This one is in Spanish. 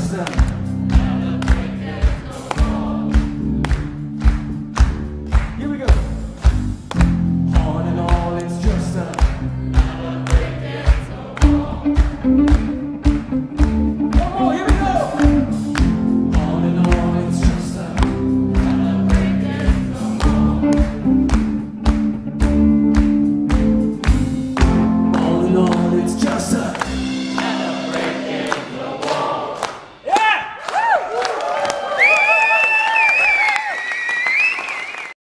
Pakistan.